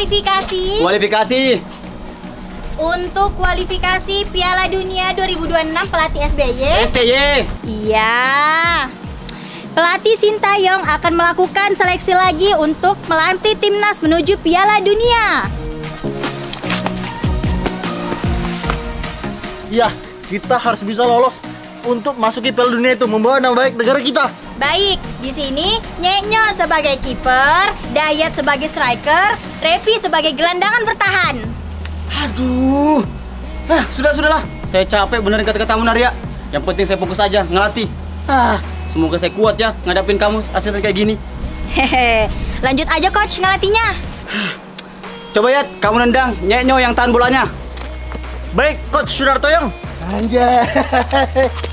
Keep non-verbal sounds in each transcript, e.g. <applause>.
kualifikasi Kualifikasi. untuk kualifikasi Piala Dunia 2026 pelatih SBY. STY. Iya. Pelatih Sintayong akan melakukan seleksi lagi untuk melatih timnas menuju Piala Dunia. Iya, kita harus bisa lolos untuk masuki Piala Dunia itu membawa nama baik negara kita. Baik, di sini Nyenyo sebagai kiper, Dayat sebagai striker, Revi sebagai gelandangan bertahan. Aduh. Ah, sudah sudahlah. Saya capek benerin kata-katamu Naria. Yang penting saya fokus aja ngelatih. Ah, semoga saya kuat ya ngadapin kamu asisten kayak gini. Hehe. Lanjut aja coach ngelatihnya. Coba ya, kamu nendang, nyeknyo yang tahan bolanya. Baik, Coach Sudartoyong. Anjay. <laughs>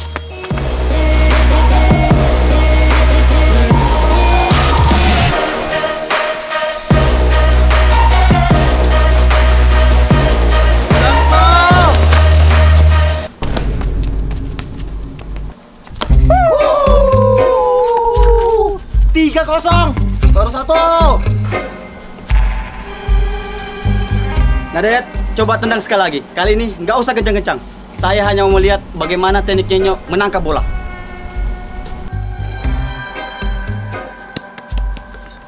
Nadet, coba tendang sekali lagi. Kali ini nggak usah kencang-kencang. Saya hanya mau melihat bagaimana teknik Nyenyo menangkap bola.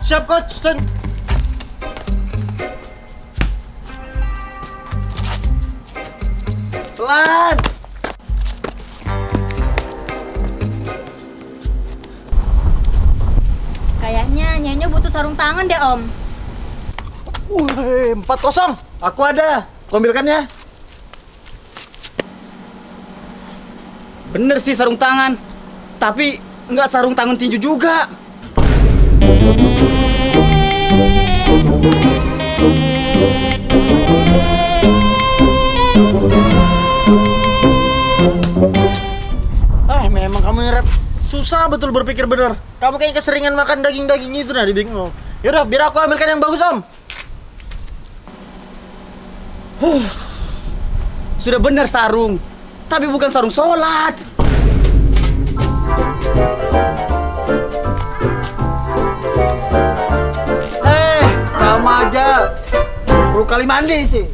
Siap coach, Sen. Pelan. Kayaknya Nyenyo butuh sarung tangan deh om. Wih, empat kosong. Aku ada. Kau ambilkan ya. Bener sih sarung tangan, tapi nggak sarung tangan tinju juga. Ah, memang kamu nyerap. Susah betul berpikir benar. Kamu kayaknya keseringan makan daging-daging itu nah bingung. Yaudah, biar aku ambilkan yang bagus, Om. Sudah bener sarung, tapi bukan sarung sholat. Eh, sama aja. Perlu kali mandi sih.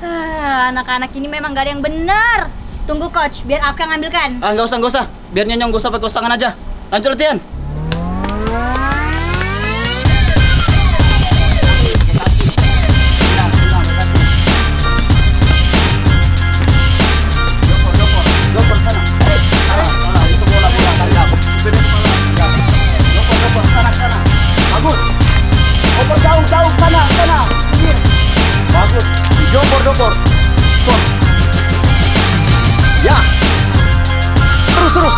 Ah, Anak-anak ini memang gak ada yang benar. Tunggu coach, biar aku yang ambilkan. Ah, nggak usah, nggak usah. Biar Nyenyo nggak usah pakai tangan aja. Lanjut latihan. Dopor, dopor. Pon. Ya. Terus, terus.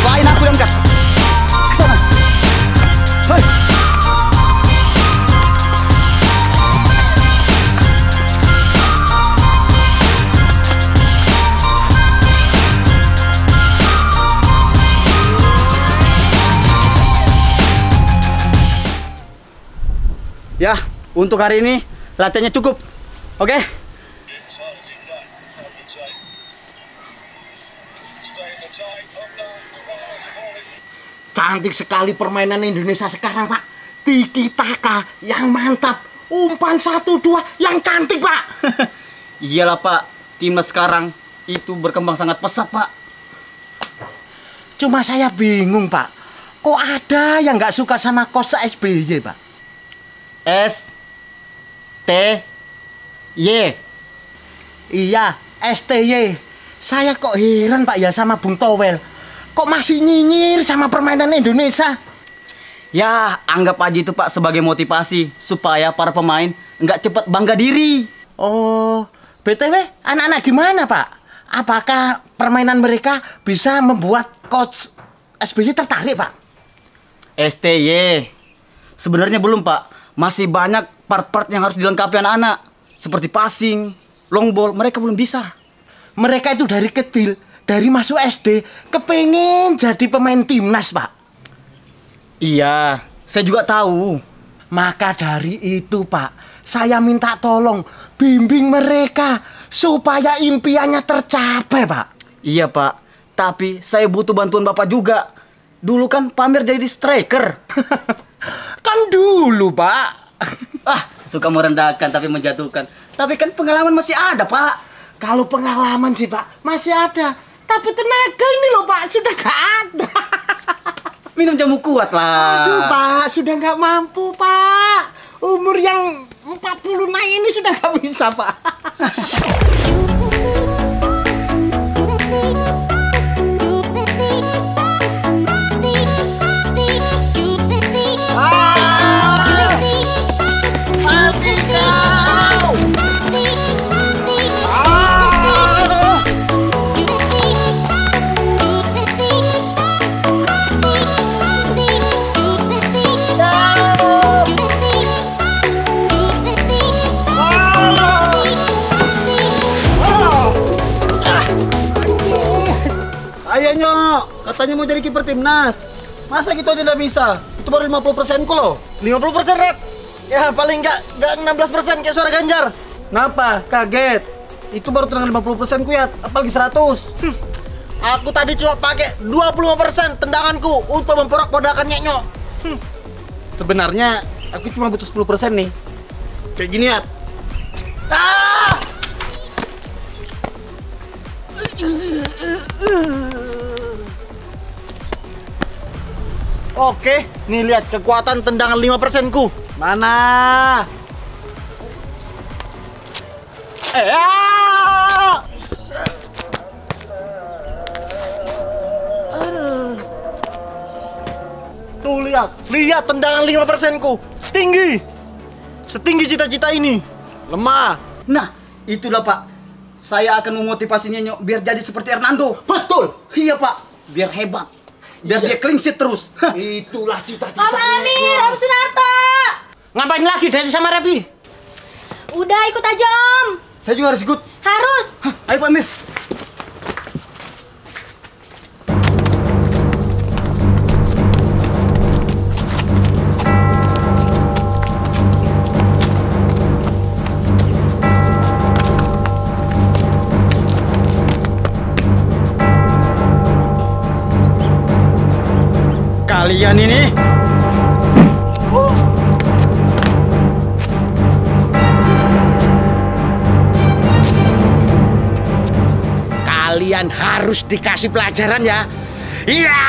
Lain aku yang enggak. Ke sana. Hei. Ya, untuk hari ini latihannya cukup. Oke? Cantik sekali permainan Indonesia sekarang, Pak. Tiki taka yang mantap. Umpan satu dua yang cantik, Pak. <laughs> Iyalah Pak, timnas sekarang itu berkembang sangat pesat Pak. Cuma saya bingung, Pak. Kok ada yang nggak suka sama Kosa SBY, Pak? S T Y. Iya, STY. Saya kok heran, Pak, ya sama Bung Towel. Kok masih nyinyir sama permainan Indonesia? Ya, anggap aja itu Pak sebagai motivasi supaya para pemain nggak cepat bangga diri. Oh, BTW, anak-anak gimana, Pak? Apakah permainan mereka bisa membuat coach SBY tertarik, Pak? STY. Sebenarnya belum Pak, masih banyak part-part yang harus dilengkapi anak-anak. Seperti passing, long ball, mereka belum bisa. Mereka itu dari kecil, dari masuk SD, kepengen jadi pemain timnas, Pak. Iya, saya juga tahu. Maka dari itu, Pak, saya minta tolong bimbing mereka supaya impiannya tercapai, Pak. Iya Pak, tapi saya butuh bantuan Bapak juga. Dulu kan pamer jadi striker. <laughs> kan dulu, Pak. <laughs> Ah, suka merendahkan tapi menjatuhkan. Tapi kan pengalaman masih ada, Pak. Kalau pengalaman sih Pak, masih ada. Tapi tenaga ini loh Pak, sudah gak ada. <laughs> Minum jamu kuat lah. Aduh Pak, sudah nggak mampu Pak. Umur yang 40 naik ini sudah nggak bisa Pak. <laughs> nyok, katanya mau jadi kiper timnas. Masa gitu aja nggak bisa? Itu baru 50% ku loh. 50% rep. Ya paling nggak nggak 16% kayak suara Ganjar. Kenapa? Kaget. Itu baru tenang 50% ku ya, apalagi 100. Hmm. Aku tadi cuma pakai 25% tendanganku untuk memporak podakan nyok. Hmm. Sebenarnya aku cuma butuh 10% nih. Kayak gini ya. Ah! Oke, nih lihat kekuatan tendangan 5% ku. Mana? Eh! Tuh lihat, lihat tendangan 5% ku. Tinggi. Setinggi cita-cita ini. Lemah. Nah, itulah Pak. Saya akan memotivasinya Nyok biar jadi seperti Hernando. Betul. Iya Pak, biar hebat. Biar Iya. dia clean sheet terus. Hah. Itulah Om cita-citanya. Amir, Om Sunarto. Ngapain lagi Desi sama Repi? Udah ikut aja Om. Saya juga harus ikut. Harus. Hah, ayo Pak Amir. Kalian ini Kalian harus dikasih pelajaran ya. Iya.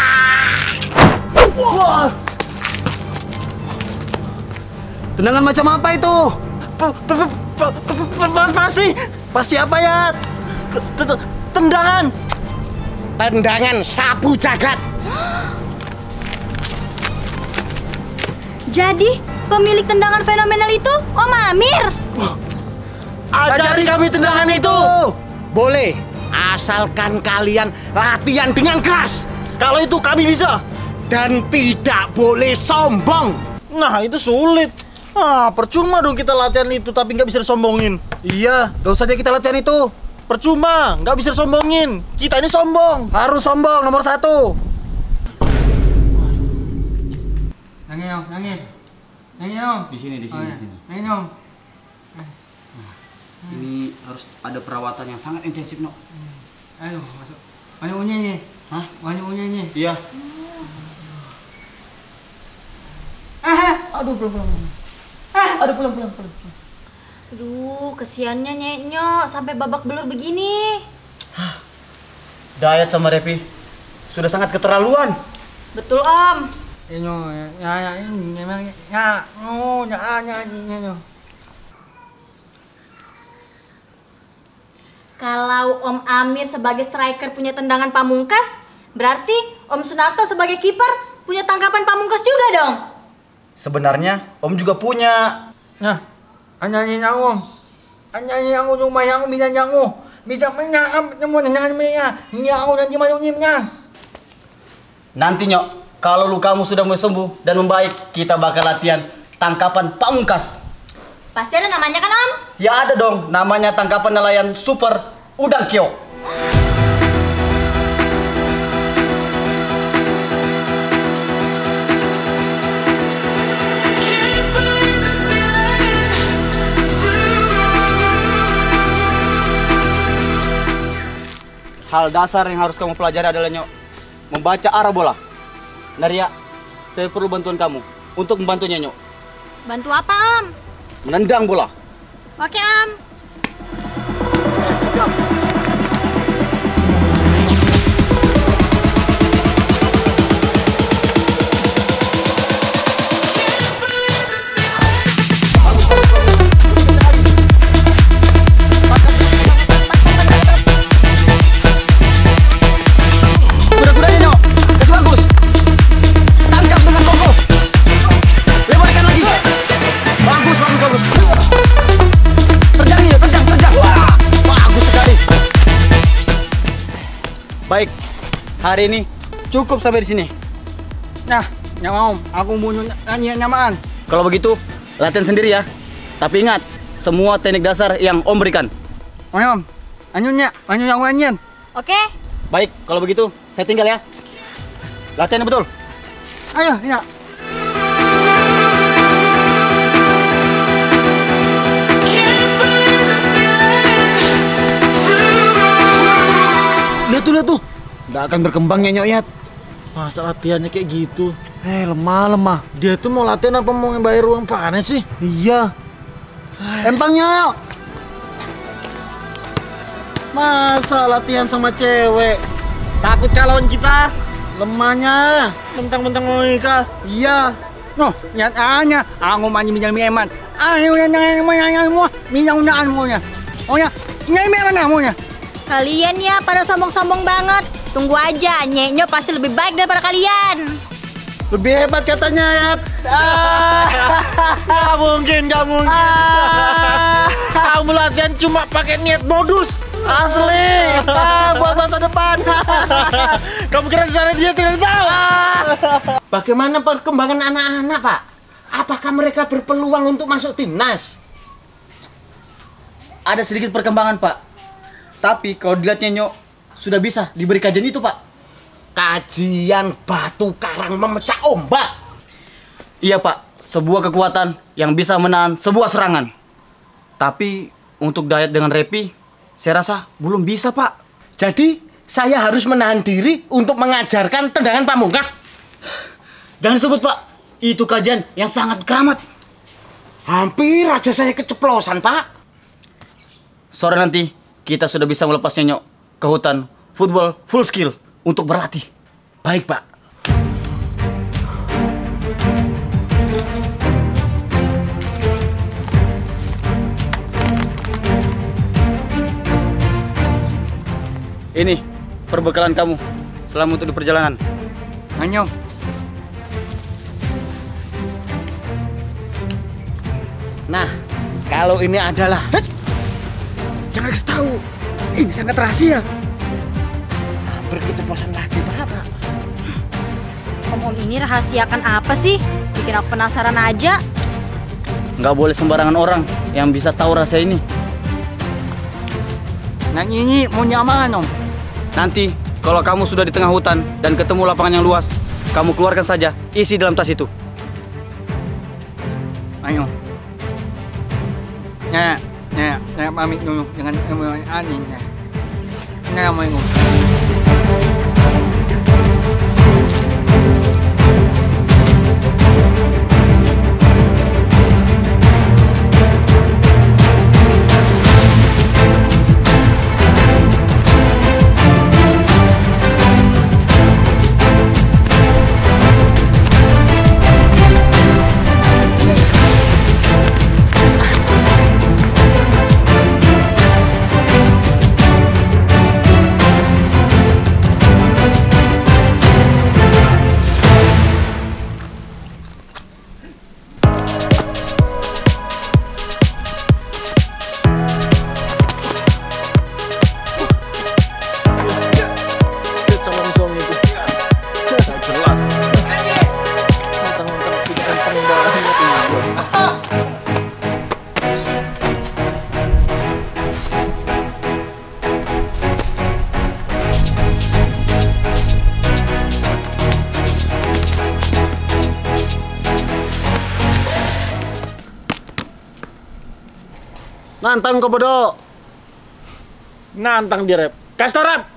Tendangan macam apa itu? Pasti Pasti apa ya? Tendangan. Tendangan sapu jagat. <gasps> Jadi, pemilik tendangan fenomenal itu Om Amir. Ajari kami tendangan itu. Boleh, asalkan kalian latihan dengan keras. Kalau itu kami bisa. Dan tidak boleh sombong. Nah, itu sulit. Ah, percuma dong kita latihan itu tapi nggak bisa disombongin. Iya, gak usah aja kita latihan itu. Percuma, nggak bisa disombongin. Kita ini sombong. Harus sombong nomor satu. Nangis om. Di sini, di Oh, sini, iya. di sini. Om. Ini harus ada perawatan yang sangat intensif, Nok. Aduh, masuk. Banyak unyanya. Hah? Banyak unyanya. Iya. Ah, aduh, pelan. Ah, aduh, pelan pelan. Aduh, kesiannya nyeknya sampai babak belur begini. Diet sama Repi sudah sangat keterlaluan. Betul Om. Ini ya ya ya ini memang ya oh ya ah, ya ya ya. Kalau Om Amir sebagai striker punya tendangan pamungkas, berarti Om Sunarto sebagai kiper punya tangkapan pamungkas juga dong. Sebenarnya Om juga punya. Nah, anyanyi aku. Anyanyi aku cuma yang aku bisa nyangu. Bisa menyangkap semua dengan mereka. Ini aku nanti mau nyimnya. Nanti Nyok, kalau lukamu sudah mulai sembuh dan membaik, kita bakal latihan tangkapan pamungkas. Pasti ada namanya kan Om? Ya ada dong, namanya tangkapan nelayan super udang kiok. Hal dasar yang harus kamu pelajari adalah Nyok, membaca arah bola. Naria, saya perlu bantuan kamu untuk membantunya Nyok. Bantu apa Om? menendang bola. Oke Om. Hari ini cukup sampai di sini. Nah, nyamam, aku mau nyanyi nyamaan. Kalau begitu, latihan sendiri ya. Tapi ingat, semua teknik dasar yang Om berikan. Om, anyunya, anyu yang anyen. Oke. Baik, kalau begitu, saya tinggal ya. Latihan yang betul. Ayo, ya. Lihat tuh, lihat tuh. Nggak akan berkembang ya nyok Yat. Masa latihannya kayak gitu? Eh lemah lemah. Dia tuh mau latihan apa mau bayar uang panas sih? Iya. Empang nyok. Masa latihan sama cewek? Takut calon kita. Lemahnya. Mentang-mentang mau nikah. Iya. No, yan anya, aku manyi minyak eman. Ayo yan yan yan yan mo, minyak unaan mo ya. Oh ya, nyai meman mo ya. Kalian ya pada sombong-sombong banget. Tunggu aja, Nyeknya pasti lebih baik daripada kalian. Lebih hebat katanya Yat. Gak mungkin, gak mungkin. Kamu latihan cuma pakai niat modus. Asli. Ah, buat masa depan. Kamu kira di sana dia tidak tahu. Bagaimana perkembangan anak-anak, Pak? Apakah mereka berpeluang untuk masuk timnas? Ada sedikit perkembangan, Pak. Tapi kalau dilihatnya nyok, sudah bisa diberi kajian itu, Pak. Kajian batu karang memecah ombak. Iya, Pak. Sebuah kekuatan yang bisa menahan sebuah serangan. Tapi untuk diet dengan repi, saya rasa belum bisa, Pak. Jadi, saya harus menahan diri untuk mengajarkan tendangan pamungkas. Jangan sebut, Pak. Itu kajian yang sangat keramat. Hampir aja saya keceplosan, Pak. Sore nanti kita sudah bisa melepasnya nyok ke hutan football full skill untuk berlatih. Baik, Pak. Ini perbekalan kamu selama untuk di perjalanan. Anyo. Nah, kalau ini adalah Jangan kasih tahu. Ini sangat rahasia. hampir keceplosan lagi, Bapak. Om-om ini rahasiakan apa sih? Bikin aku penasaran aja. Nggak boleh sembarangan orang yang bisa tahu rasa ini. Nyanyi ini mau nyaman om. Nanti kalau kamu sudah di tengah hutan dan ketemu lapangan yang luas, kamu keluarkan saja isi dalam tas itu. Naya, naya pamit dulu dengan dengan ani ya. Naya mau Nantang kau bodoh. Nantang dia, Rep. Kasih Rep.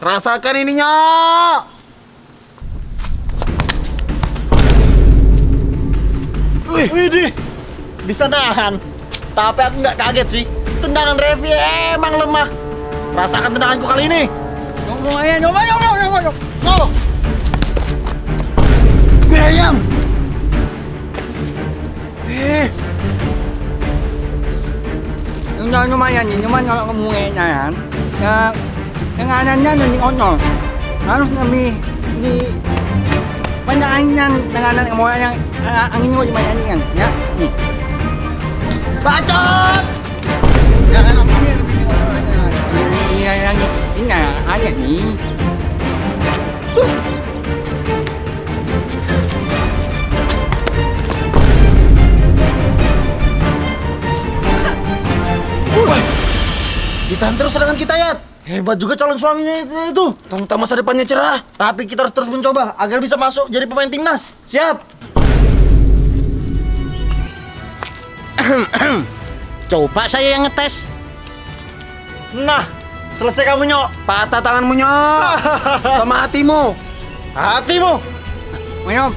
Rasakan ininya. Wih, Widih. bisa nahan. Tapi aku nggak kaget sih. Tendangan Revi emang lemah. Rasakan tendanganku kali ini. Nyong aja nyong nyong nyong nyong nyong. Eh, Nyong nyong nyong aja nih nyong nyong kamu nya kan. Yang yang anannya nyong nyong nyong. Harus ngambil di dengan anak mau yang angin mau gimana nih ya nih. Bacot! Jangan ini lebih ini yang ini hanya nih. Ditahan terus serangan kita ya. Hebat juga calon suaminya itu. tentang masa depannya cerah. Tapi kita harus terus mencoba agar bisa masuk jadi pemain timnas. Siap. <clears throat> Coba saya yang ngetes. Nah, selesai kamu nyok. Patah tanganmu nyok. <laughs> Sama hatimu. Hatimu. Ayo.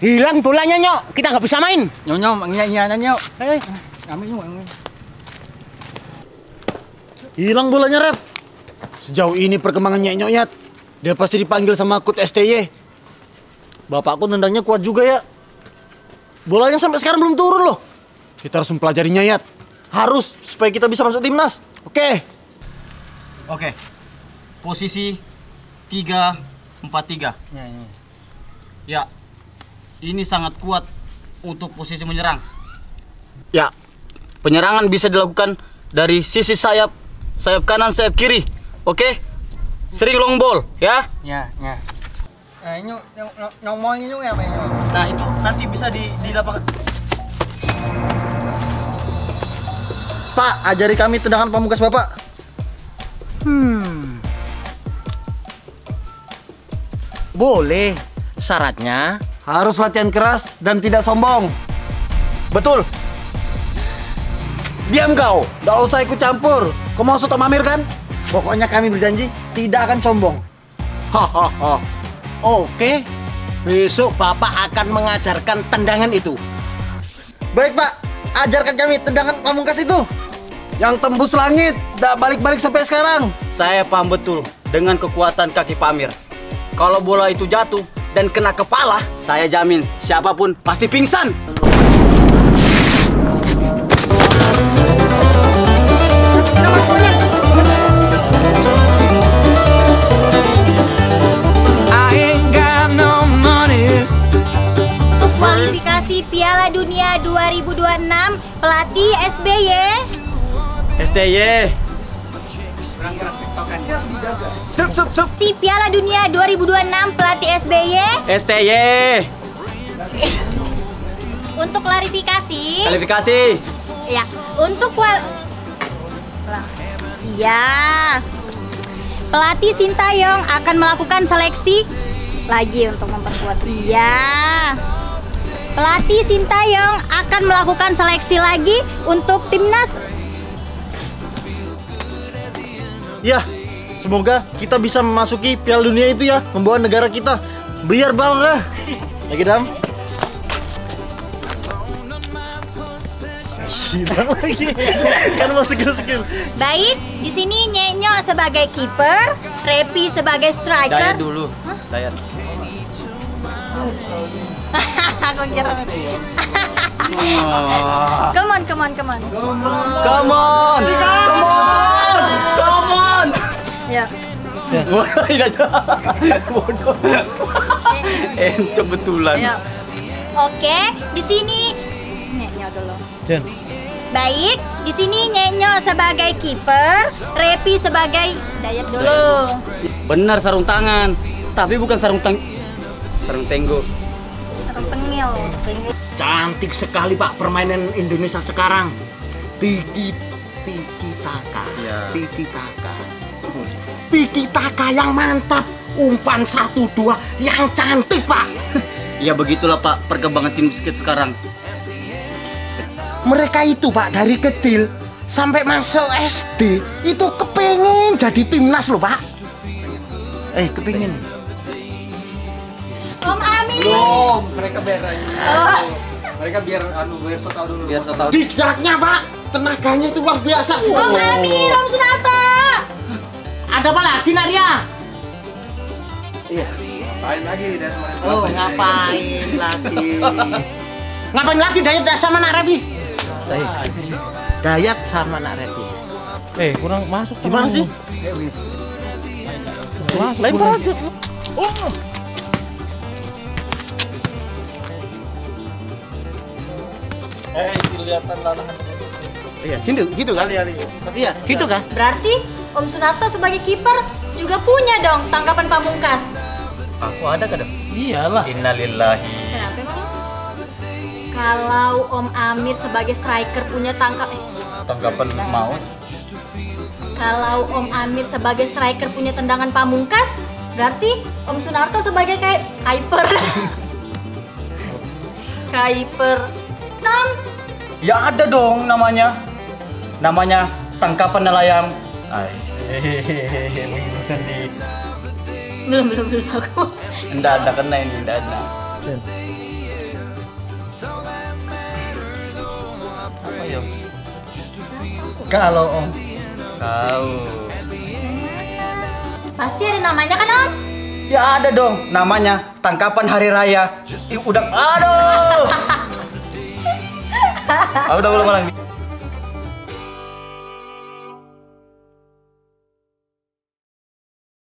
Hilang bolanya nyok. Kita nggak bisa main. Nyong ini ini anaknya. Eh, Kami nyong. hilang bolanya rep. Sejauh ini perkembangan Nyek Nyok Yat. Dia pasti dipanggil sama Kut STY. Bapakku nendangnya kuat juga ya. Bolanya sampai sekarang belum turun loh. Kita harus mempelajarinya Yat. Harus supaya kita bisa masuk timnas. Oke. Oke. Posisi 3 4 3. Ya, ya. Ya. Ini sangat kuat untuk posisi menyerang. Ya. Penyerangan bisa dilakukan dari sisi sayap, sayap kanan, sayap kiri. Oke? Sering long ball, ya. Ya, ya. Mau ini nyong ya, nyong. Nah, itu nanti bisa di di lapangan. Pak, ajari kami tendangan pamungkas Bapak. Hmm. Boleh. Syaratnya Harus latihan keras dan tidak sombong. Betul. Diam kau. Nggak usah ikut campur. Kau mau soto mamir kan? Pokoknya kami berjanji tidak akan sombong. Hahaha. Oke. Besok Bapak akan mengajarkan tendangan itu. Baik Pak, ajarkan kami tendangan pamungkas itu. Yang tembus langit. Nggak balik-balik sampai sekarang. Saya paham betul dengan kekuatan kaki Pamir. Kalau bola itu jatuh dan kena kepala, saya jamin siapa pun pasti pingsan. Kualifikasi Piala Dunia 2026 pelatih SBY STY. Sup, sup, sup. si Piala Dunia 2026 pelatih SBY STY. untuk klarifikasi. Kualifikasi. ya untuk kual ya. Pelatih Sintayong akan melakukan seleksi lagi untuk memperkuat. Iya pelatih Sintayong akan melakukan seleksi lagi untuk timnas. Ya, semoga kita bisa memasuki Piala Dunia itu ya, membawa negara kita biar bangga. <laughs> Lagi dam. Sidang lagi. kan masuk skill Baik, di sini Nyenyo sebagai kiper, Repi sebagai striker. Dayat dulu. Dayat. <laughs> Aku kira. come on, come on, come on. Come on. Come on. Come on. Ya. <laughs> Wah, tidak Bodoh. Ento betulan. Ayo. Oke, di sini Nyenyo dulu. Baik, di sini Nyenyo sebagai kiper, Repi sebagai Dayat dulu. Benar sarung tangan, tapi bukan sarung tang sarung tenggo. Sarung tengil. Cantik sekali Pak permainan Indonesia sekarang. Tiki tiki taka. Ya. Tiki taka. Tiki taka yang mantap. umpan satu dua yang cantik pak. <laughs> Ya begitulah Pak perkembangan tim basket sekarang. Mereka itu pak dari kecil sampai masuk SD itu kepengen jadi timnas loh pak. Eh kepengen. Om Amir. Belum, mereka biar aja. Mereka biar anu biar so tau dulu. Biar saya tahu. Dijaknya pak, tenaganya itu luar biasa. Om Amir, Om Sunarto. Ada apa lagi Naria? Iya. Ngapain lagi dan? Oh ngapain lagi? <laughs> ngapain lagi Dayat sama Nak Rebi? Dayat sama Nak Rebi. Eh, kurang masuk. Gimana sih? Masuk. Lempar aja. Oh. Eh, kelihatan lalahan. Iya, gitu, gitu kan? Iya, gitu kan? Berarti Om Sunarto sebagai kiper juga punya dong tangkapan pamungkas. Aku ada kadang. Iyalah. Innalillahi. Kenapa emang? Kalau Om Amir sebagai striker punya tangkap eh, Tanggapan maut. kalau Om Amir sebagai striker punya tendangan pamungkas, berarti Om Sunarto sebagai kayak kiper. <laughs> kiper. Ya ada dong namanya. Namanya tangkapan nelayan. Ay, hehehe, begitu sedih. belum belum belum aku. Enggak ada kena ini, enggak ada. Apa ya? Kalau Om Kau. Pasti ada namanya kan Om? Ya ada dong, namanya tangkapan hari raya. Ih, udah aduh. Ah, udah ulang ulang.